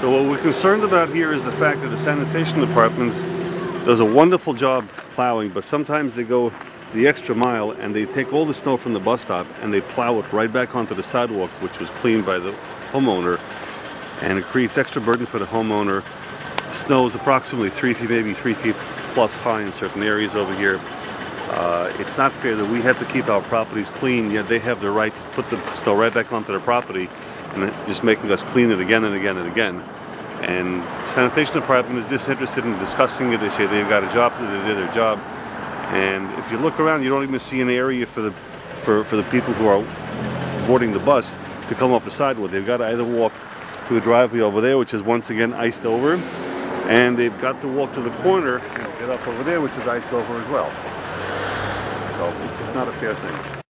So what we're concerned about here is the fact that the sanitation department does a wonderful job plowing, but sometimes they go the extra mile and they take all the snow from the bus stop and they plow it right back onto the sidewalk, which was cleaned by the homeowner, and it creates extra burden for the homeowner. Snow is approximately three feet, maybe three feet plus high in certain areas over here. Uh, it's not fair that we have to keep our properties clean, yet they have the right to put the snow right back onto their property and just making us clean it again and again and again. And sanitation department is disinterested in discussing it. They say they've got a job to do, they did their job. And if you look around, you don't even see an area for the for, for the people who are boarding the bus to come up the sidewalk. They've got to either walk to a driveway over there, which is once again iced over, and they've got to walk to the corner and get up over there, which is iced over as well. So it's just not a fair thing.